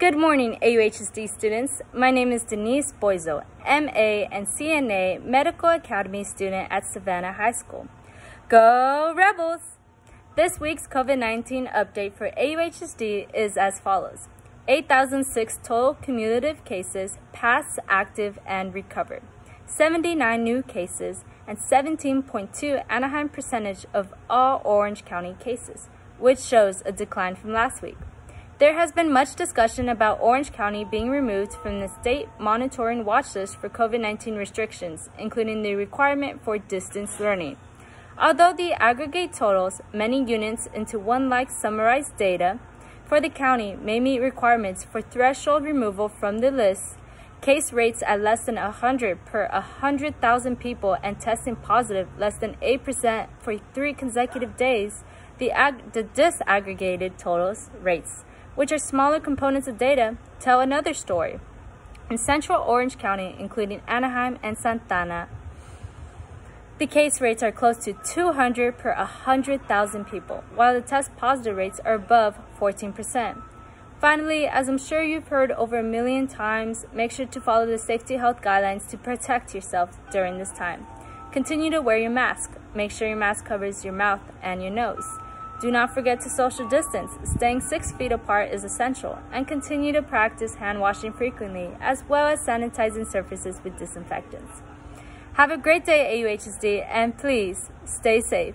Good morning, AUHSD students. My name is Denise Boizo, MA and CNA Medical Academy student at Savannah High School. Go Rebels! This week's COVID-19 update for AUHSD is as follows. 8,006 total cumulative cases, past, active, and recovered. 79 new cases, and 17.2 Anaheim percentage of all Orange County cases, which shows a decline from last week. There has been much discussion about Orange County being removed from the state monitoring watch list for COVID-19 restrictions, including the requirement for distance learning. Although the aggregate totals many units into one like summarized data for the county may meet requirements for threshold removal from the list, case rates at less than 100 per 100,000 people and testing positive less than 8% for three consecutive days, the, the disaggregated totals rates which are smaller components of data, tell another story. In central Orange County, including Anaheim and Santa Ana, the case rates are close to 200 per 100,000 people, while the test positive rates are above 14%. Finally, as I'm sure you've heard over a million times, make sure to follow the safety health guidelines to protect yourself during this time. Continue to wear your mask. Make sure your mask covers your mouth and your nose. Do not forget to social distance. Staying six feet apart is essential and continue to practice hand washing frequently as well as sanitizing surfaces with disinfectants. Have a great day, AUHSD, and please stay safe.